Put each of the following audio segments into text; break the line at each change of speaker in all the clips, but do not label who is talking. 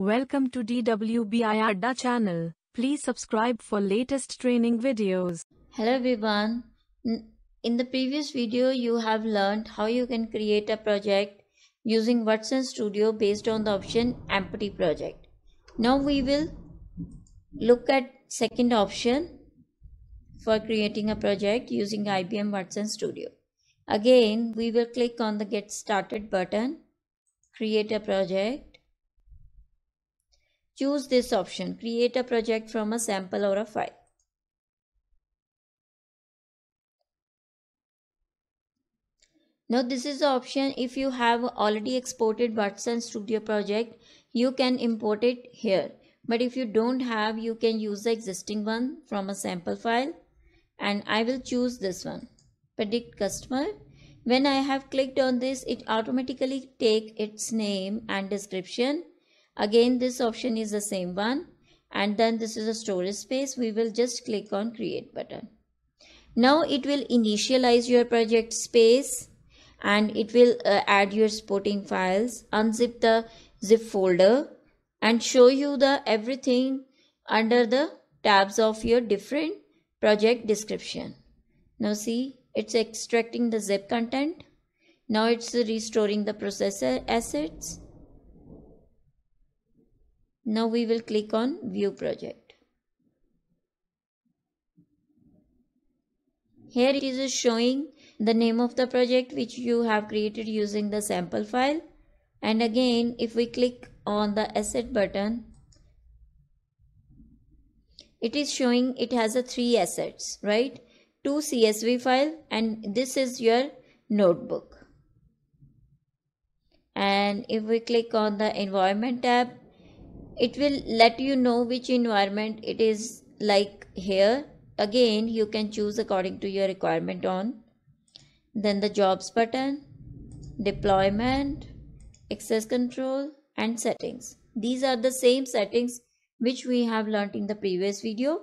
Welcome to DWBI Adda channel. Please subscribe for latest training videos.
Hello everyone. In the previous video, you have learned how you can create a project using Watson Studio based on the option empty project. Now we will look at second option for creating a project using IBM Watson Studio. Again, we will click on the get started button, create a project. Choose this option, create a project from a sample or a file. Now this is the option if you have already exported Watson Studio project, you can import it here. But if you don't have, you can use the existing one from a sample file and I will choose this one, predict customer. When I have clicked on this, it automatically take its name and description. Again, this option is the same one. And then this is a storage space. We will just click on create button. Now it will initialize your project space. And it will uh, add your supporting files. Unzip the zip folder. And show you the everything under the tabs of your different project description. Now see it's extracting the zip content. Now it's restoring the processor assets now we will click on view project. Here it is showing the name of the project which you have created using the sample file. And again if we click on the asset button it is showing it has a three assets right? Two csv file and this is your notebook. And if we click on the environment tab it will let you know which environment it is like here again you can choose according to your requirement on then the jobs button, deployment, access control and settings. These are the same settings which we have learnt in the previous video.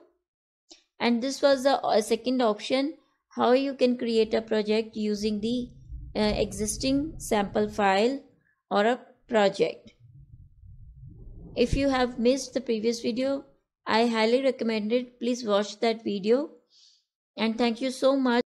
And this was the uh, second option how you can create a project using the uh, existing sample file or a project. If you have missed the previous video, I highly recommend it. Please watch that video. And thank you so much.